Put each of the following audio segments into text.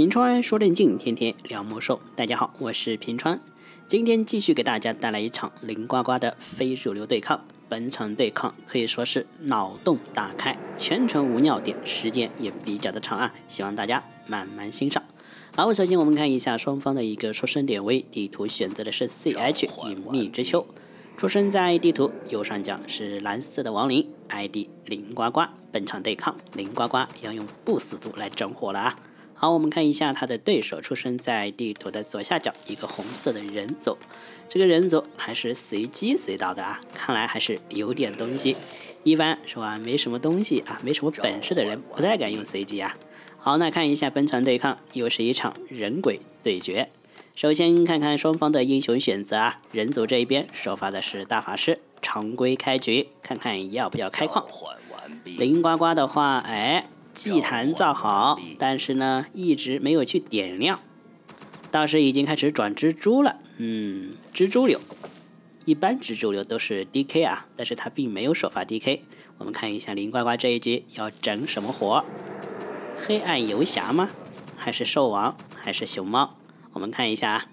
平川说电竞，天天聊魔兽。大家好，我是平川，今天继续给大家带来一场零呱呱的非主流对抗。本场对抗可以说是脑洞大开，全程无尿点，时间也比较的长啊，希望大家慢慢欣赏。好，首先我们看一下双方的一个出生点位，地图选择的是 CH 隐秘之丘，出生在地图右上角是蓝色的亡灵，ID 零呱呱。本场对抗零呱呱要用不死族来整火了啊！好，我们看一下他的对手出生在地图的左下角，一个红色的人族。这个人族还是随机随到的啊，看来还是有点东西。一般是吧，没什么东西啊，没什么本事的人不太敢用随机啊。好，那看一下本场对抗，又是一场人鬼对决。首先看看双方的英雄选择啊，人族这一边首发的是大法师，常规开局，看看要不要开矿。零呱呱的话，哎。祭坛造好，但是呢，一直没有去点亮。倒是已经开始转蜘蛛了，嗯，蜘蛛流，一般蜘蛛流都是 DK 啊，但是他并没有首发 DK。我们看一下林呱呱这一局要整什么活？黑暗游侠吗？还是兽王？还是熊猫？我们看一下啊。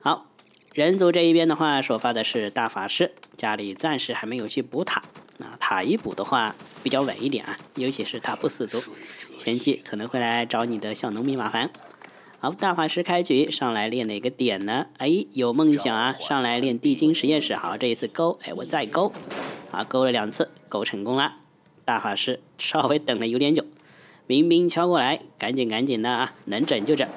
好，人族这一边的话，首发的是大法师，家里暂时还没有去补塔。啊，塔一补的话比较稳一点啊，尤其是塔不死族，前期可能会来找你的小农民麻烦。好，大法师开局上来练哪个点呢？哎，有梦想啊，上来练地精实验室。好，这一次勾，哎，我再勾，啊，勾了两次，勾成功了。大法师稍微等了有点久，民兵敲过来，赶紧赶紧的啊，能整就整。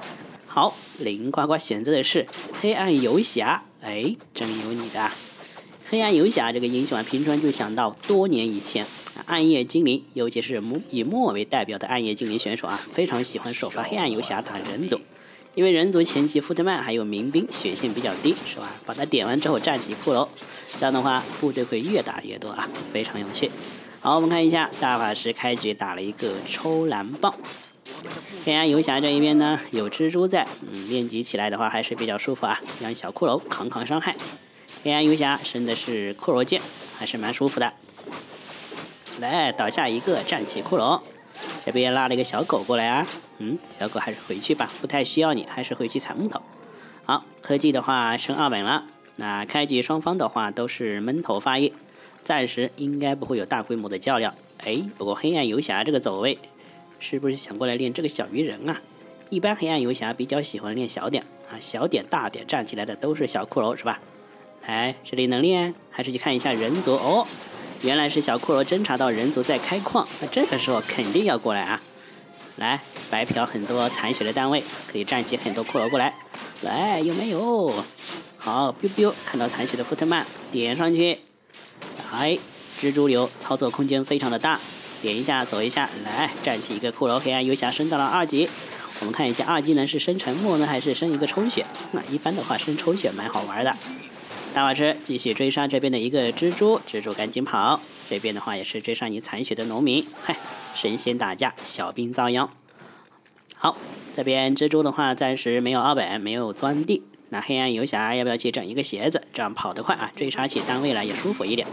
好，林呱呱选择的是黑暗游侠，哎，真有你的。黑暗游侠这个英雄啊，平川就想到多年以前，暗夜精灵，尤其是以墨为代表的暗夜精灵选手啊，非常喜欢首发黑暗游侠打人族，因为人族前期福特曼还有民兵血性比较低，是吧？把他点完之后站起骷髅，这样的话部队会越打越多啊，非常有趣。好，我们看一下大法师开局打了一个抽蓝棒，黑暗游侠这一边呢有蜘蛛在，嗯，练级起来的话还是比较舒服啊，让小骷髅扛扛伤害。黑暗游侠升的是骷髅剑，还是蛮舒服的。来，倒下一个，站起骷髅。这边拉了一个小狗过来啊，嗯，小狗还是回去吧，不太需要你，还是回去采木头。好，科技的话升二本了。那开局双方的话都是闷头发育，暂时应该不会有大规模的较量。哎，不过黑暗游侠这个走位，是不是想过来练这个小鱼人啊？一般黑暗游侠比较喜欢练小点啊，小点大点站起来的都是小骷髅，是吧？哎，这里能练，还是去看一下人族哦。原来是小骷髅侦查到人族在开矿，那这个时候肯定要过来啊。来，白嫖很多残血的单位，可以站起很多骷髅过来。来，有没有？好，biu biu，看到残血的福特曼，点上去。哎，蜘蛛流操作空间非常的大，点一下，走一下，来，站起一个骷髅，黑暗游侠升到了二级。我们看一下二技能是升沉默呢，还是升一个抽血？那一般的话，升抽血蛮好玩的。大法师继续追杀这边的一个蜘蛛，蜘蛛赶紧跑。这边的话也是追杀你残血的农民。嗨，神仙打架，小兵遭殃。好，这边蜘蛛的话暂时没有二本，没有钻地。那黑暗游侠要不要去整一个鞋子？这样跑得快啊，追杀起单位来也舒服一点。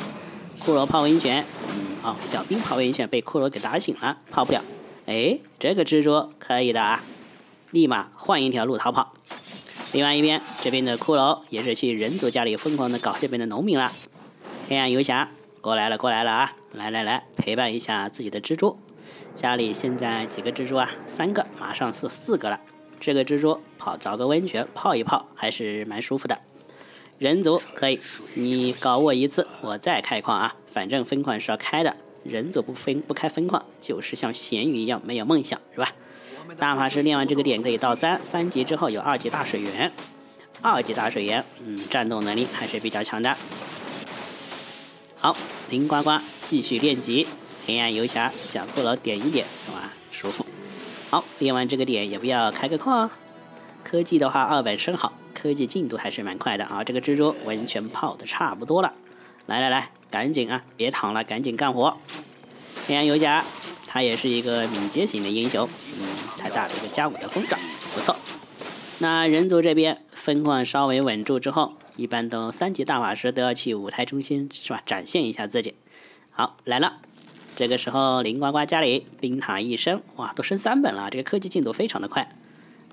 骷髅泡温泉，嗯，哦，小兵泡温泉被骷髅给打醒了，泡不了。哎，这个蜘蛛可以的啊，立马换一条路逃跑。另外一边，这边的骷髅也是去人族家里疯狂的搞这边的农民了。黑暗游侠过来了，过来了啊！来来来，陪伴一下自己的蜘蛛。家里现在几个蜘蛛啊？三个，马上是四个了。这个蜘蛛泡找个温泉泡一泡，还是蛮舒服的。人族可以，你搞我一次，我再开矿啊！反正分矿是要开的，人族不分不开分矿，就是像咸鱼一样没有梦想，是吧？大法师练完这个点可以到三，三级之后有二级大水源，二级大水源，嗯，战斗能力还是比较强的。好，林呱呱继续练级，黑暗游侠小骷髅点一点，是吧？舒服。好，练完这个点也不要开个矿，科技的话二本升好，科技进度还是蛮快的啊。这个蜘蛛完全泡的差不多了，来来来，赶紧啊，别躺了，赶紧干活。黑暗游侠。他也是一个敏捷型的英雄，嗯，太大的一个加五的风爪，不错。那人族这边分矿稍微稳住之后，一般都三级大法师都要去舞台中心，是吧？展现一下自己。好，来了。这个时候林呱呱家里冰塔一升，哇，都升三本了，这个科技进度非常的快。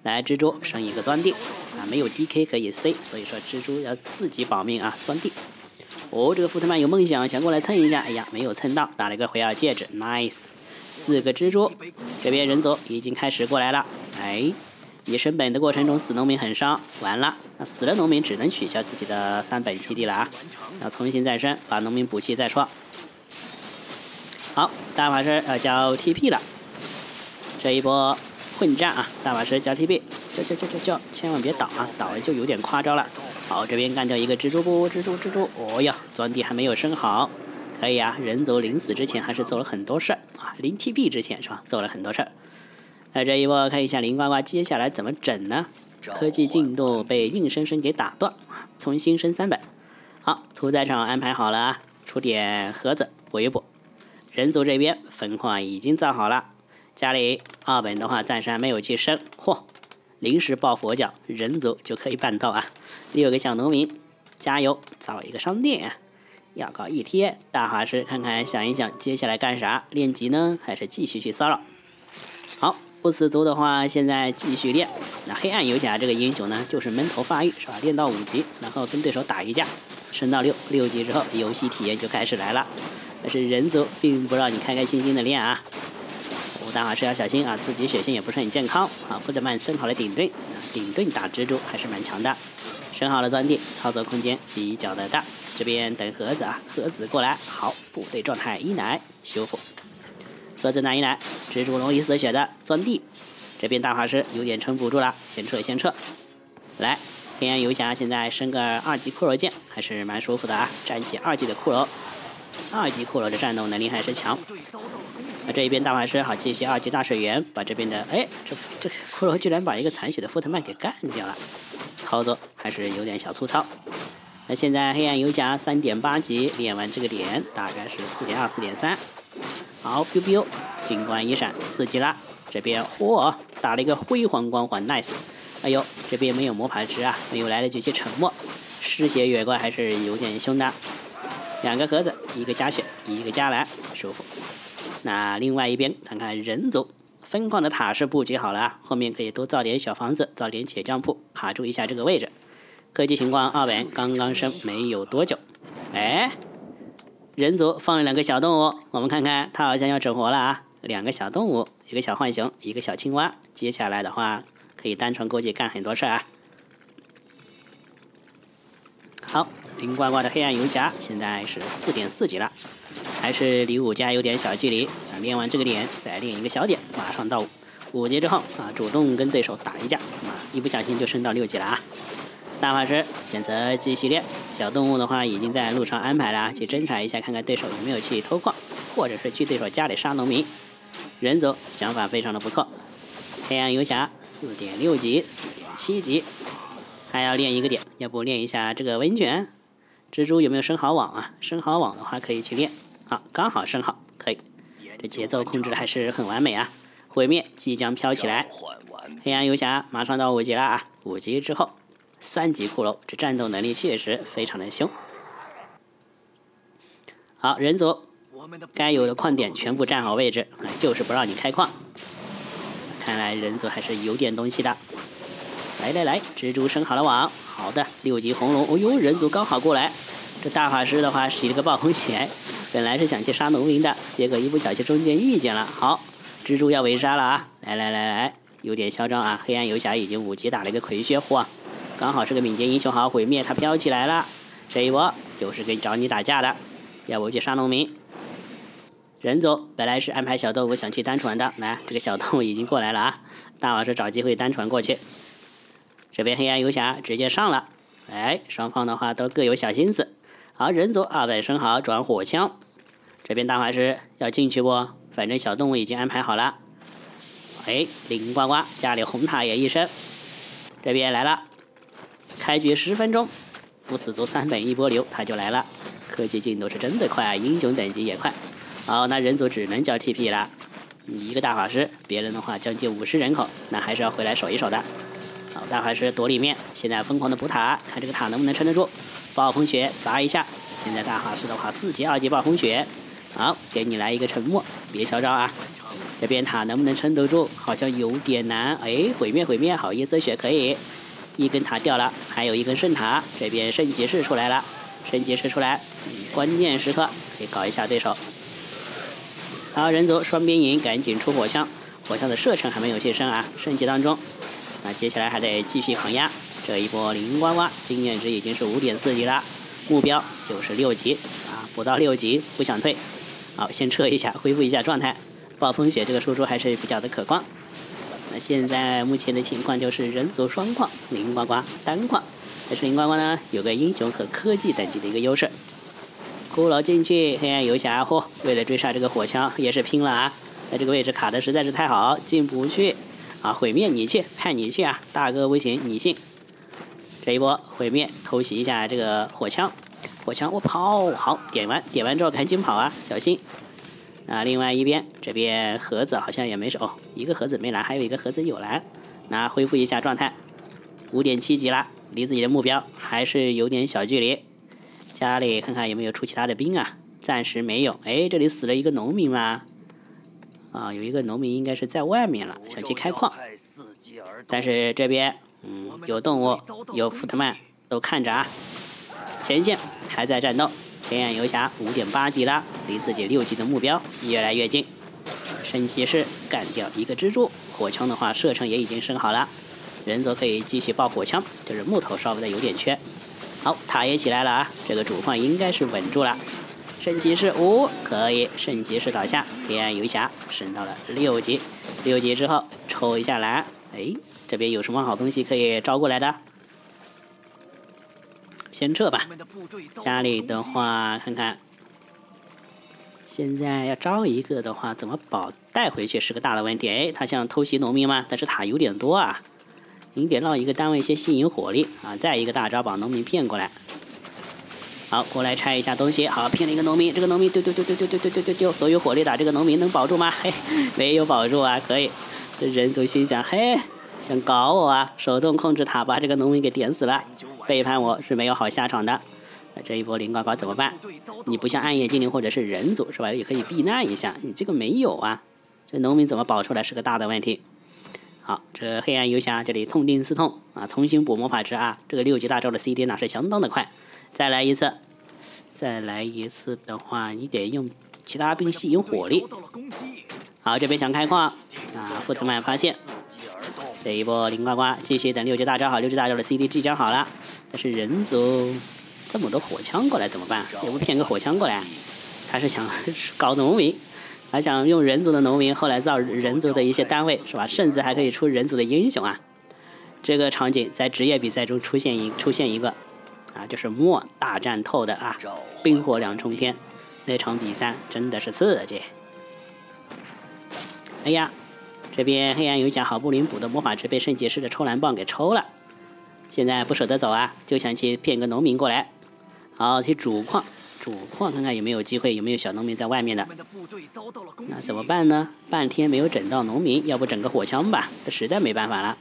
来，蜘蛛升一个钻地啊，没有 DK 可以 C，所以说蜘蛛要自己保命啊，钻地。哦，这个福特曼有梦想，想过来蹭一下，哎呀，没有蹭到，打了一个回耳戒指，nice。四个蜘蛛，这边人族已经开始过来了，哎，你升本的过程中死农民很伤，完了，那死了农民只能取消自己的三本基地了啊，要重新再生，把农民补齐再说。好，大法师要交 TP 了，这一波混战啊，大法师交 TP，交交交交交，千万别倒啊，倒了就有点夸张了。好，这边干掉一个蜘蛛不？蜘蛛蜘蛛，哦呀，钻地还没有升好。可以啊，人族临死之前还是做了很多事儿啊，零 TB 之前是吧，做了很多事儿。那这一波看一下林呱呱接下来怎么整呢？科技进度被硬生生给打断，重新升三本。好，屠宰场安排好了啊，出点盒子补一补。人族这边分矿已经造好了，家里二本的话暂时还没有去升。嚯，临时抱佛脚，人族就可以办到啊！六个小农民，加油，造一个商店。要搞一天，大法师看看想一想，接下来干啥？练级呢，还是继续去骚扰？好，不死族的话，现在继续练。那黑暗游侠这个英雄呢，就是闷头发育，是吧？练到五级，然后跟对手打一架，升到六六级之后，游戏体验就开始来了。但是人族并不让你开开心心的练啊！大法师要小心啊，自己血性也不是很健康啊。负责慢升好了顶盾，顶盾打蜘蛛还是蛮强的。升好了钻地，操作空间比较的大。这边等盒子啊，盒子过来，好，部队状态一奶修复，盒子拿一奶，蜘蛛容易死血的钻地，这边大法师有点撑不住了，先撤先撤，来，黑暗游侠现在升个二级骷髅剑还是蛮舒服的啊，站起二级的骷髅，二级骷髅的战斗能力还是强，那这一边大法师好继续二级大水源，把这边的哎，这这骷髅居然把一个残血的福特曼给干掉了，操作还是有点小粗糙。那现在黑暗游侠三点八级练完这个点，大概是四点二、四点三。好，biu biu，金光一闪，四级啦。这边嚯，打了一个辉煌光环，nice。哎呦，这边没有魔法值啊，没有来得及去沉默。嗜血月怪还是有点凶的。两个盒子，一个加血，一个加蓝，舒服。那另外一边看看人族分矿的塔是布局好了，后面可以多造点小房子，造点铁匠铺，卡住一下这个位置。科技情况，二本刚刚升没有多久，哎，人族放了两个小动物，我们看看，他好像要整活了啊！两个小动物，一个小浣熊，一个小青蛙，接下来的话可以单纯过去干很多事啊。好，林呱呱的黑暗游侠现在是四点四级了，还是离五家有点小距离，想练完这个点再练一个小点，马上到五级之后啊，主动跟对手打一架啊，一不小心就升到六级了啊。大法师选择继续练小动物的话，已经在路上安排了啊，去侦查一下，看看对手有没有去偷矿，或者是去对手家里杀农民。人走想法非常的不错。黑暗游侠四点六级，四点七级，还要练一个点，要不练一下这个温泉？蜘蛛有没有生好网啊？生好网的话可以去练。好，刚好升好，可以。这节奏控制的还是很完美啊！毁灭即将飘起来，黑暗游侠马上到五级了啊！五级之后。三级骷髅，这战斗能力确实非常的凶。好，人族该有的矿点全部占好位置，就是不让你开矿。看来人族还是有点东西的。来来来，蜘蛛升好了网，好的，六级红龙。哦呦，人族刚好过来。这大法师的话是一个暴风雪，本来是想去杀农民的，结果一不小心中间遇见了。好，蜘蛛要围杀了啊！来来来来，有点嚣张啊！黑暗游侠已经五级打了一个葵血，嚯！刚好是个敏捷英雄，好毁灭，他飘起来了。这一波就是给找你打架的，要不去杀农民。人族本来是安排小动物想去单传的，来，这个小动物已经过来了啊！大王是找机会单传过去。这边黑暗游侠直接上了，哎，双方的话都各有小心思。好，人族二本升好转火枪，这边大法师要进去不？反正小动物已经安排好了。哎，灵呱呱家里红塔也一升，这边来了。开局十分钟，不死族三本一波流，他就来了。科技进度是真的快，英雄等级也快。好，那人族只能交 TP 了。一个大法师，别人的话将近五十人口，那还是要回来守一守的。好，大法师躲里面，现在疯狂的补塔，看这个塔能不能撑得住。暴风雪砸一下，现在大法师的话四级二级暴风雪。好，给你来一个沉默，别嚣张啊！这边塔能不能撑得住？好像有点难。哎，毁灭毁灭，好意思血可以。一根塔掉了，还有一根圣塔。这边圣骑士出来了，圣骑士出来，关键时刻可以搞一下对手。好，人族双边赢，赶紧出火枪。火枪的射程还没有提升啊，升级当中。那接下来还得继续抗压。这一波零呱呱经验值已经是五点四级了，目标就是六级啊，不到六级不想退。好，先撤一下，恢复一下状态。暴风雪这个输出还是比较的可观。那现在目前的情况就是人族双矿，灵呱呱单矿。但是灵呱呱呢，有个英雄和科技等级的一个优势。骷髅进去，黑暗游侠嚯，为了追杀这个火枪也是拼了啊！在这个位置卡的实在是太好，进不去啊！毁灭你去，派你去啊！大哥不行，你信。这一波毁灭，偷袭一下这个火枪，火枪我跑，好点完，点完之后赶紧跑啊，小心。那另外一边，这边盒子好像也没哦，一个盒子没蓝，还有一个盒子有蓝。那恢复一下状态，五点七级了，离自己的目标还是有点小距离。家里看看有没有出其他的兵啊？暂时没有。哎，这里死了一个农民吗？啊，有一个农民应该是在外面了，想去开矿。但是这边，嗯，有动物，有福特曼，都看着啊。前线还在战斗。黑暗游侠五点八级了，离自己六级的目标越来越近。圣骑士干掉一个蜘蛛，火枪的话射程也已经升好了，人则可以继续爆火枪，就是木头稍微的有点缺。好，塔也起来了啊，这个主矿应该是稳住了。圣骑士五可以，圣骑士倒下，黑暗游侠升到了六级。六级之后抽一下蓝，哎，这边有什么好东西可以招过来的？先撤吧，家里的话看看，现在要招一个的话，怎么保带回去是个大的问题。哎，他想偷袭农民吗？但是塔有点多啊，你得让一个单位先吸引火力啊，再一个大招把农民骗过来。好，过来拆一下东西。好，骗了一个农民，这个农民丢丢丢丢丢丢丢丢丢丢，所有火力打这个农民能保住吗？嘿，没有保住啊，可以。这人族心想，嘿，想搞我啊？手动控制塔把这个农民给点死了。背叛我是没有好下场的，那这一波灵呱呱怎么办？你不像暗夜精灵或者是人族是吧？也可以避难一下，你这个没有啊，这农民怎么保出来是个大的问题。好，这黑暗游侠这里痛定思痛啊，重新补魔法值啊，这个六级大招的 CD 那是相当的快。再来一次，再来一次的话，你得用其他兵吸引火力。好，这边想开矿啊，富特曼发现。这一波灵呱呱，继续等六级大招好，六级大招的 CD 即将好了。但是人族这么多火枪过来怎么办？也不骗个火枪过来？他是想搞农民，还想用人族的农民后来造人族的一些单位是吧？甚至还可以出人族的英雄啊！这个场景在职业比赛中出现一出现一个啊，就是末大战透的啊，冰火两重天那场比赛真的是刺激。哎呀！这边黑暗游侠好不灵补的魔法值被圣骑士的抽蓝棒给抽了，现在不舍得走啊，就想去骗个农民过来。好，去主矿，主矿看看有没有机会，有没有小农民在外面的。那怎么办呢？半天没有整到农民，要不整个火枪吧？这实在没办法了。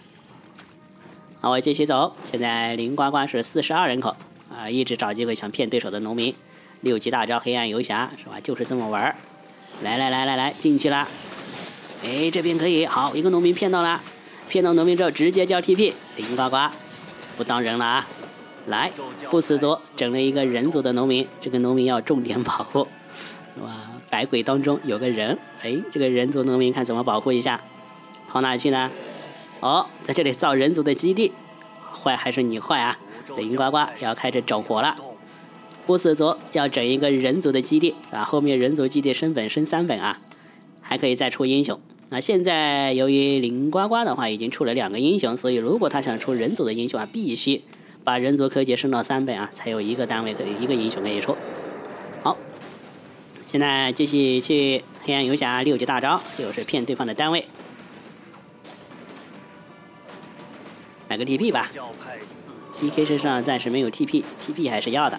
好，我继续走。现在林呱呱是四十二人口啊，一直找机会想骗对手的农民。六级大招黑暗游侠是吧？就是这么玩。来来来来来，进去了。哎，这边可以好，一个农民骗到了，骗到农民之后直接交 TP，灵呱呱，不当人了啊！来，不死族整了一个人族的农民，这个农民要重点保护，哇？百鬼当中有个人，哎，这个人族农民看怎么保护一下？跑哪去呢？哦，在这里造人族的基地，坏还是你坏啊？灵呱呱要开始整活了，不死族要整一个人族的基地啊，后面人族基地升本升三本啊，还可以再出英雄。那现在由于灵呱呱的话已经出了两个英雄，所以如果他想出人族的英雄啊，必须把人族科技升到三倍啊，才有一个单位可以一个英雄可以出。好，现在继续去黑暗游侠六级大招，就是骗对方的单位。买个 TP 吧，PK 身上暂时没有 TP，TP 还是要的。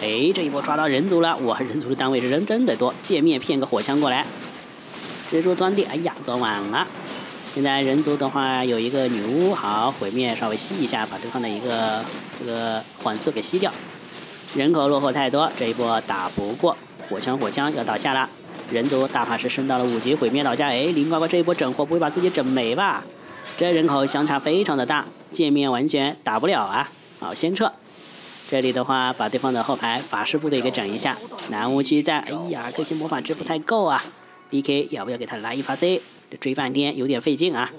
哎，这一波抓到人族了，哇，人族的单位是人真的多，见面骗个火枪过来。蜘蛛钻地，哎呀，钻晚了。现在人族的话有一个女巫，好毁灭，稍微吸一下，把对方的一个这个缓速给吸掉。人口落后太多，这一波打不过，火枪火枪要倒下了。人族大法师升到了五级，毁灭倒下。哎，林呱呱这一波整活不会把自己整没吧？这人口相差非常的大，见面完全打不了啊！好，先撤。这里的话，把对方的后排法师部队给整一下。南无驱散，哎呀，可惜魔法值不太够啊。D.K. 要不要给他来一发 C？这追半天有点费劲啊。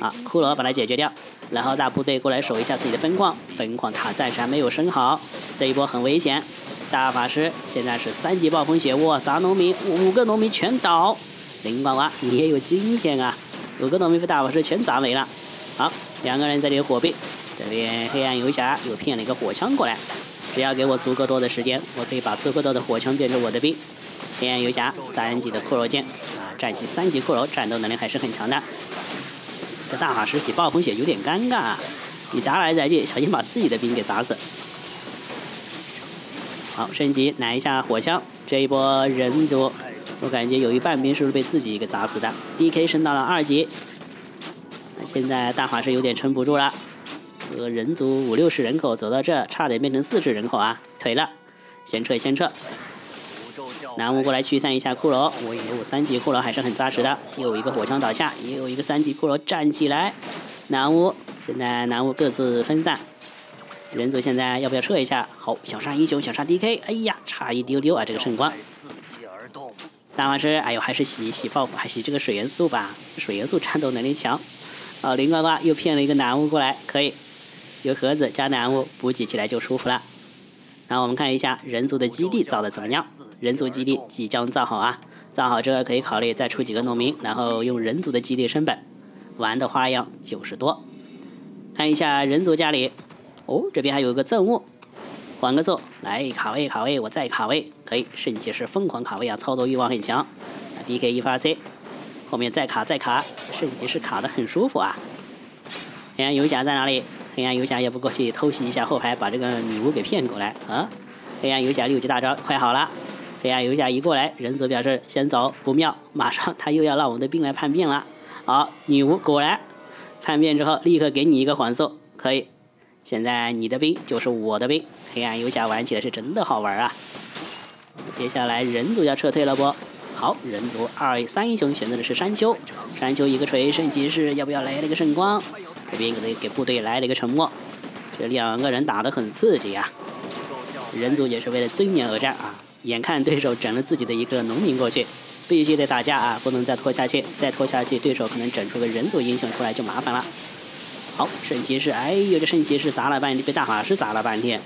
啊，骷髅把它解决掉，然后大部队过来守一下自己的分矿。分矿塔暂时还没有升好，这一波很危险。大法师现在是三级暴风雪，哇，砸农民，五个农民全倒。林呱呱，你也有今天啊！五个农民被大法师全砸没了。好，两个人在这里火并。这边黑暗游侠又骗了一个火枪过来，只要给我足够多的时间，我可以把足够多的火枪变成我的兵。黑暗游侠三级的骷髅剑啊，战绩三级骷髅，战斗能力还是很强的。这大法师洗暴风雪有点尴尬，你砸来砸去，小心把自己的兵给砸死。好，升级拿一下火枪，这一波人族，我感觉有一半兵是不是被自己给砸死的？D.K 升到了二级，现在大法师有点撑不住了。和人族五六十人口走到这，差点变成四十人口啊！腿了，先撤先撤。南巫过来驱散一下骷髅，我有三级骷髅还是很扎实的。又一个火枪倒下，也有一个三级骷髅站起来。南巫现在南巫各自分散，人族现在要不要撤一下？好，想杀英雄，想杀 DK，哎呀，差一丢丢啊！这个圣光。大法师，哎呦，还是洗洗报复，还洗这个水元素吧，水元素战斗能力强。哦，林呱呱又骗了一个南巫过来，可以。有盒子加南巫补给起来就舒服了。那我们看一下人族的基地造的怎么样？人族基地即将造好啊！造好之后可以考虑再出几个农民，然后用人族的基地升本，玩的花样就是多。看一下人族家里，哦，这边还有个赠物，缓个速，来卡位卡位，我再卡位，可以圣骑士疯狂卡位啊，操作欲望很强。D.K. 一发 C，后面再卡再卡，圣骑士卡的很舒服啊。黑暗游侠在哪里？黑暗游侠也不过去偷袭一下后排，把这个女巫给骗过来啊！黑暗游侠六级大招快好了，黑暗游侠一过来，人族表示先走不妙，马上他又要让我们的兵来叛变了。好，女巫果然叛变之后，立刻给你一个缓速，可以。现在你的兵就是我的兵，黑暗游侠玩起来是真的好玩啊！接下来人族要撤退了不？好，人族二三英雄选择的是山丘，山丘一个锤圣骑士，要不要来了个圣光？这边给给部队来了一个沉默，这两个人打得很刺激啊。人族也是为了尊严而战啊！眼看对手整了自己的一个农民过去，必须得打架啊！不能再拖下去，再拖下去，对手可能整出个人族英雄出来就麻烦了。好，圣骑士，哎呦，这圣骑士砸了半天，被大法师砸了半天。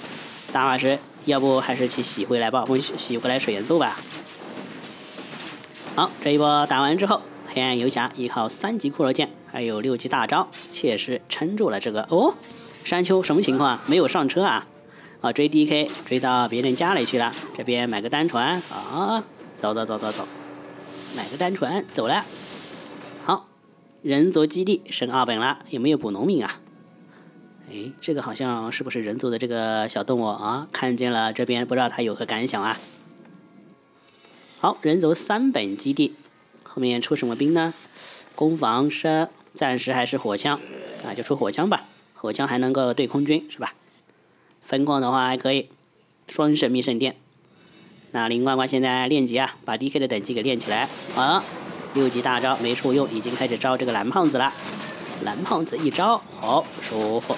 大法师，要不还是去洗回来吧，我洗回来水元素吧。好，这一波打完之后。黑暗游侠依靠三级骷髅剑，还有六级大招，确实撑住了这个。哦，山丘什么情况？没有上车啊？啊，追 DK 追到别人家里去了。这边买个单船啊，走走走走走，买个单船走了。好，人族基地升二本了，有没有补农民啊？哎，这个好像是不是人族的这个小动物啊？看见了这边，不知道他有何感想啊？好，人族三本基地。后面出什么兵呢？攻防升，暂时还是火枪啊，就出火枪吧。火枪还能够对空军，是吧？分矿的话还可以，双神秘圣殿。那林呱呱现在练级啊，把 DK 的等级给练起来啊。六级大招没处用，已经开始招这个蓝胖子了。蓝胖子一招，好舒服。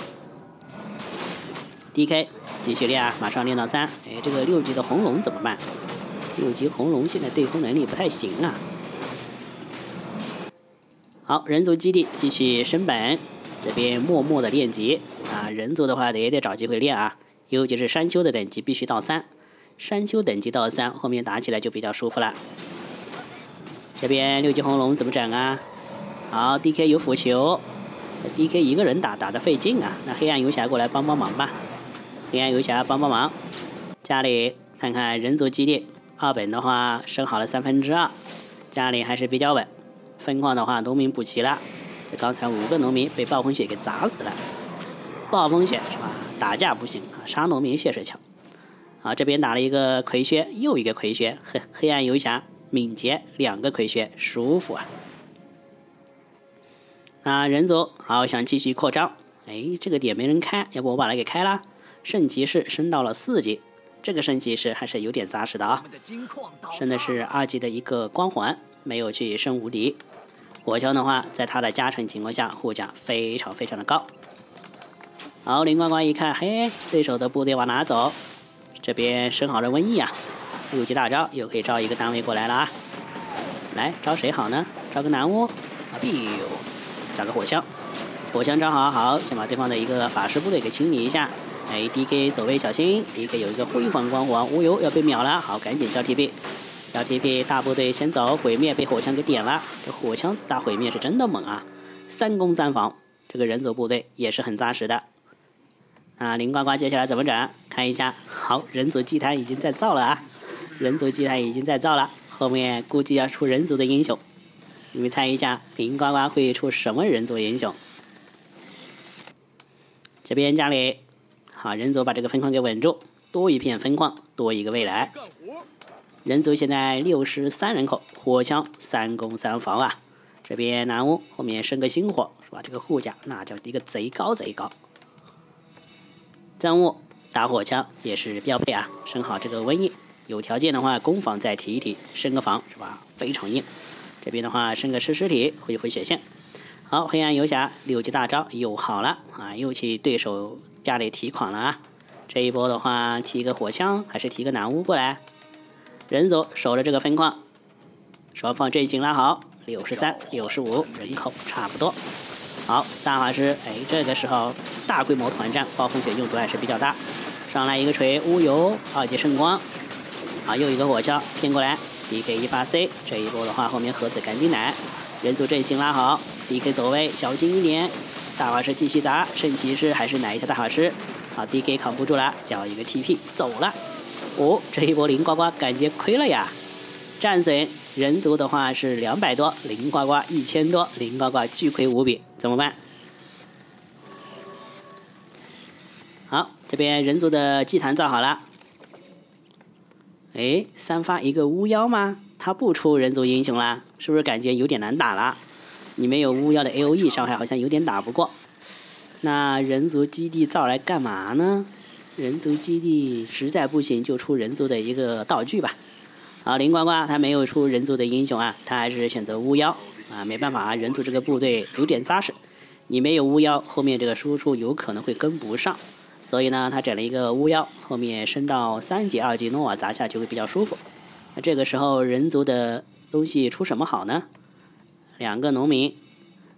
DK 继续练啊，马上练到三。哎，这个六级的红龙怎么办？六级红龙现在对空能力不太行啊。好，人族基地继续升本，这边默默的练级啊。人族的话也得找机会练啊，尤其是山丘的等级必须到三，山丘等级到三，后面打起来就比较舒服了。这边六级红龙怎么整啊？好，DK 有腐球，DK 一个人打打的费劲啊。那黑暗游侠过来帮帮忙吧，黑暗游侠帮帮忙。家里看看人族基地二本的话升好了三分之二，家里还是比较稳。分矿的话，农民补齐了。这刚才五个农民被暴风雪给砸死了。暴风雪是吧？打架不行啊，杀农民确实强。啊，这边打了一个葵靴，又一个葵靴，黑黑暗游侠敏捷，两个葵靴，舒服啊。那人族好想继续扩张，哎，这个点没人开，要不我把它给开了。圣骑士升到了四级，这个圣骑士还是有点扎实的啊。升的是二级的一个光环，没有去升无敌。火枪的话，在它的加成情况下，护甲非常非常的高。好，林呱呱一看，嘿，对手的部队往哪走？这边升好了瘟疫啊！六级大招又可以招一个单位过来了啊！来招谁好呢？招个南巫啊，biu，找个火枪，火枪招好，好，先把对方的一个法师部队给清理一下。哎，DK 走位小心，DK 有一个辉煌光环，无忧要被秒了，好，赶紧交 TP，交 TP，大部队先走，毁灭被火枪给点了，这火枪大毁灭是真的猛啊，三攻三防，这个人族部队也是很扎实的。啊，林呱呱接下来怎么整？看一下，好，人族祭坛已经在造了啊，人族祭坛已经在造了，后面估计要出人族的英雄，你们猜一下，林呱呱会出什么人族英雄？这边家里。好，人族把这个分矿给稳住，多一片分矿，多一个未来。人族现在六十三人口，火枪三攻三防啊。这边南巫后面升个星火，是吧？这个护甲那叫一个贼高贼高。憎恶打火枪也是标配啊，升好这个瘟疫，有条件的话攻防再提一提，升个防是吧？非常硬。这边的话升个吃尸体，恢复血线。好，黑暗游侠六级大招又好了啊，又去对手家里提款了啊！这一波的话，提个火枪还是提个南巫过来？人族守着这个分矿，双方阵型拉好，六十三、六十五人口差不多。好，大法师，哎，这个时候大规模团战，暴风雪用途还是比较大。上来一个锤乌油，二级圣光，啊，又一个火枪骗过来，DK 一发 C，这一波的话，后面盒子赶紧奶，人族阵型拉好。D.K 走位，小心一点。大法师继续砸，圣骑士还是奶一下大法师。好，D.K 扛不住了，交一个 T.P 走了。哦，这一波零呱呱感觉亏了呀。战损人族的话是两百多，零呱呱一千多，零呱呱巨亏无比，怎么办？好，这边人族的祭坛造好了。哎，三发一个巫妖吗？他不出人族英雄啦，是不是感觉有点难打了？你没有巫妖的 A O E 伤害好像有点打不过，那人族基地造来干嘛呢？人族基地实在不行就出人族的一个道具吧。好，林呱呱他没有出人族的英雄啊，他还是选择巫妖啊，没办法啊，人族这个部队有点扎实，你没有巫妖，后面这个输出有可能会跟不上，所以呢，他整了一个巫妖，后面升到三级、二级诺瓦砸下就会比较舒服。那这个时候人族的东西出什么好呢？两个农民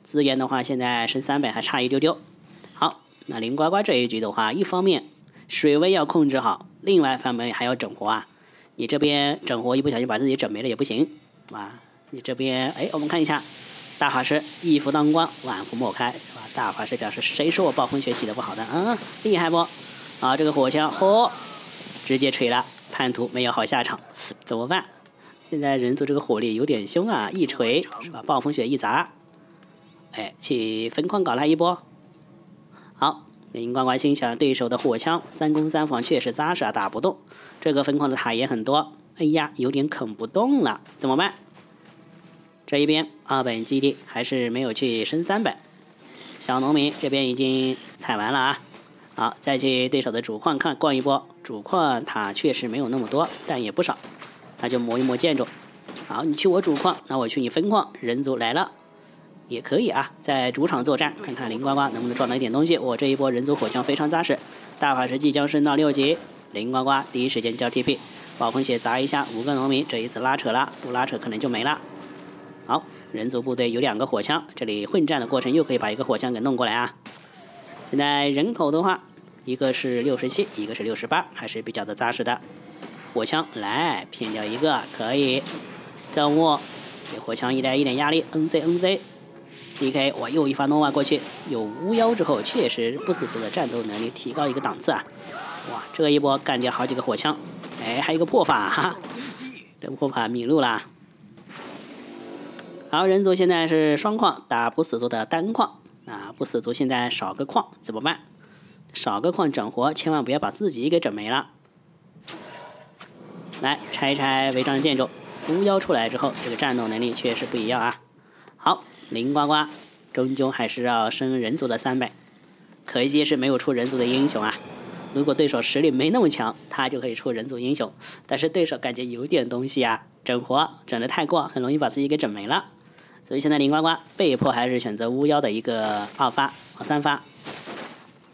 资源的话，现在升三百还差一丢丢。好，那林呱呱这一局的话，一方面水位要控制好，另外一方面还要整活啊。你这边整活一不小心把自己整没了也不行，是吧？你这边哎，我们看一下，大法师一夫当关，万夫莫开，是吧？大法师表示谁说我暴风雪洗的不好的？嗯，厉害不？啊，这个火枪嚯，直接锤了，叛徒没有好下场，怎么办？现在人族这个火力有点凶啊，一锤是吧？暴风雪一砸，哎，去分矿搞他一波。好，林呱呱心想，对手的火枪三攻三防确实扎实啊，打不动。这个分矿的塔也很多，哎呀，有点啃不动了，怎么办？这一边二本基地还是没有去升三本，小农民这边已经采完了啊。好，再去对手的主矿看逛一波，主矿塔确实没有那么多，但也不少。那就磨一磨建筑，好，你去我主矿，那我去你分矿。人族来了，也可以啊，在主场作战，看看林呱呱能不能撞到一点东西。我这一波人族火枪非常扎实，大法师即将升到六级，林呱呱第一时间交 TP，暴风雪砸一下，五个农民，这一次拉扯了，不拉扯可能就没了。好，人族部队有两个火枪，这里混战的过程又可以把一个火枪给弄过来啊。现在人口的话，一个是六十七，一个是六十八，还是比较的扎实的。火枪来骗掉一个，可以。憎恶，给火枪一带一点压力。N Z DK，我又一发诺瓦过去。有巫妖之后，确实不死族的战斗能力提高一个档次啊！哇，这一波干掉好几个火枪，哎，还有个破法，哈哈，这破法迷路啦。好，人族现在是双矿打不死族的单矿啊！不死族现在少个矿怎么办？少个矿整活，千万不要把自己给整没了。来拆一拆违章建筑，巫妖出来之后，这个战斗能力确实不一样啊。好，林呱呱终究还是要升人族的三倍，可惜是没有出人族的英雄啊。如果对手实力没那么强，他就可以出人族英雄。但是对手感觉有点东西啊，整活整的太过，很容易把自己给整没了。所以现在林呱呱被迫还是选择巫妖的一个二发和三发。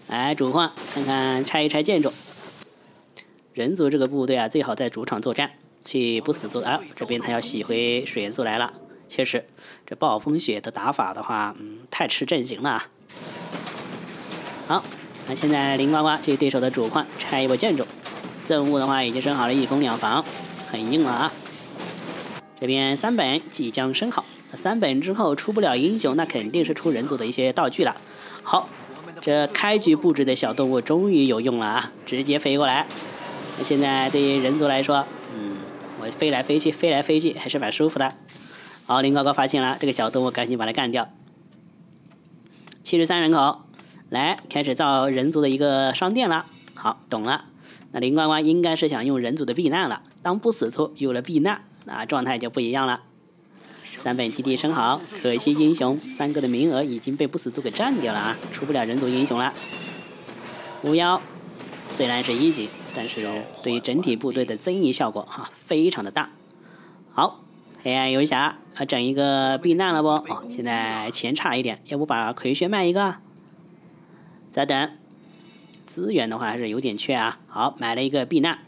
来主换，看看拆一拆建筑。人族这个部队啊，最好在主场作战，去不死族。啊，这边他要洗回水元素来了。确实，这暴风雪的打法的话，嗯，太吃阵型了啊。好，那现在林呱呱去对手的主矿拆一波建筑，赠物的话已经升好了一攻两防，很硬了啊。这边三本即将升好，三本之后出不了英雄，那肯定是出人族的一些道具了。好，这开局布置的小动物终于有用了啊，直接飞过来。那现在对于人族来说，嗯，我飞来飞去，飞来飞去还是蛮舒服的。好，林呱呱发现了这个小动物，赶紧把它干掉。七十三人口，来开始造人族的一个商店了。好，懂了。那林呱呱应该是想用人族的避难了。当不死族有了避难，那状态就不一样了。三本基地升好，可惜英雄三个的名额已经被不死族给占掉了啊，出不了人族英雄了。巫妖虽然是一级，但是对于整体部队的增益效果哈非常的大。好。黑暗游侠，啊，整一个避难了不？哦，现在钱差一点，要不把葵穴卖一个？再等，资源的话还是有点缺啊。好，买了一个避难，